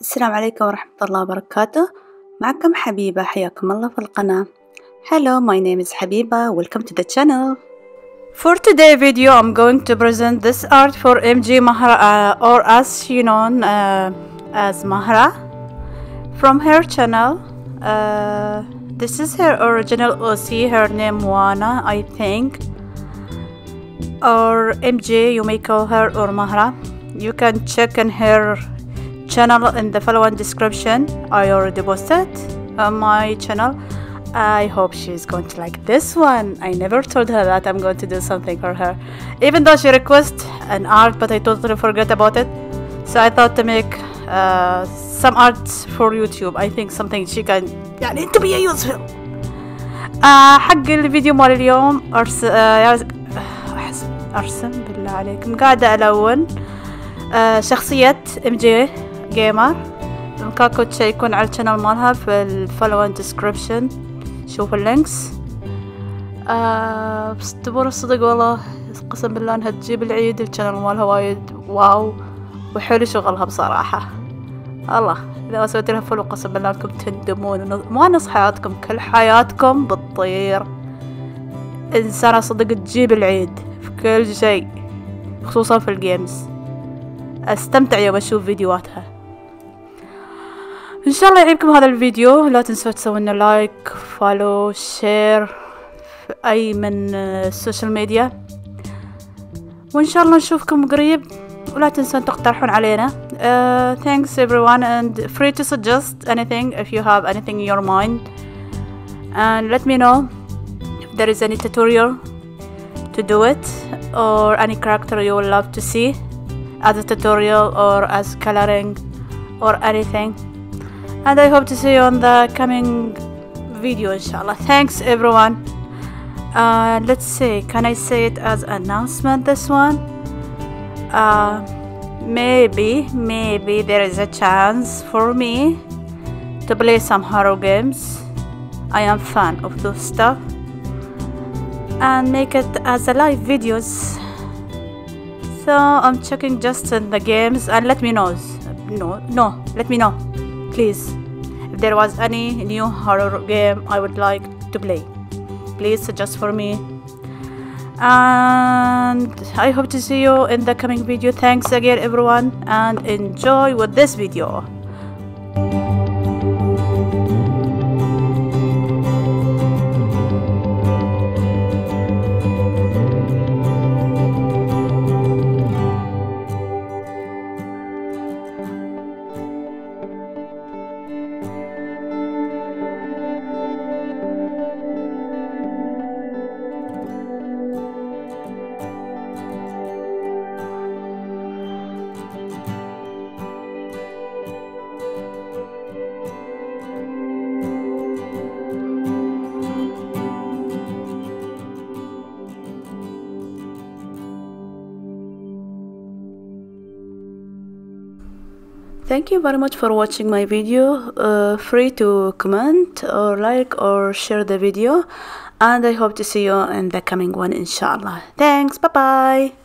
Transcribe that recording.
السلام عليكم ورحمة الله وبركاته معكم حبيبة حياكم الله في القناة Hello, my name is Habiba. Welcome to the channel. For today video, I'm going to present this art for MG Mahra, uh, or as she known uh, as Mahra, from her channel. Uh, this is her original OC. Her name Wana, I think, or MJ. You may call her or Mahra. You can check in her channel in the following description. I already posted on my channel. I hope she's going to like this one. I never told her that I'm going to do something for her. Even though she requested an art, but I totally forgot about it. So I thought to make uh, some art for YouTube. I think something she can يعني to be useful. آه حق الفيديو مال اليوم أرس... آه أحس... أرسم بالله عليكم قاعدة ألون آه شخصية ام جي جيمر بإمكانكم تشيكون على الشانل مالها في الفولو ديسكريبشن شوفوا اللينكس. آه بس تبون الصدق والله قسم بالله إنها تجيب العيد الشانل مالها وايد واو وحلو شغلها بصراحة. الله ما سويت لها فولو قسم بالله إنكم تندمون. ما نص حياتكم كل حياتكم بتطير. إنسانة صدق تجيب العيد في كل شيء خصوصا في الجيمز أستمتع يوم أشوف فيديوهاتها. ان شاء الله يعجبكم هذا الفيديو لا تنسوا تسوون لايك فولو شير في اي من السوشيال ميديا وان شاء الله نشوفكم قريب ولا تنسون تقترحون علينا uh, thanks everyone and free to suggest anything if you have anything in your mind and let me know if there is any tutorial to do it or any character you would love to see as a tutorial or as coloring or anything and I hope to see you on the coming video inshallah. Thanks everyone. Uh, let's see. Can I say it as announcement this one? Uh, maybe maybe there is a chance for me to play some horror games. I am fan of those stuff. And make it as a live videos. So I'm checking just in the games and let me know. No no let me know please if there was any new horror game I would like to play please suggest for me. And I hope to see you in the coming video. Thanks again everyone and enjoy with this video Thank you very much for watching my video. Uh, free to comment or like or share the video. And I hope to see you in the coming one inshallah. Thanks. Bye bye.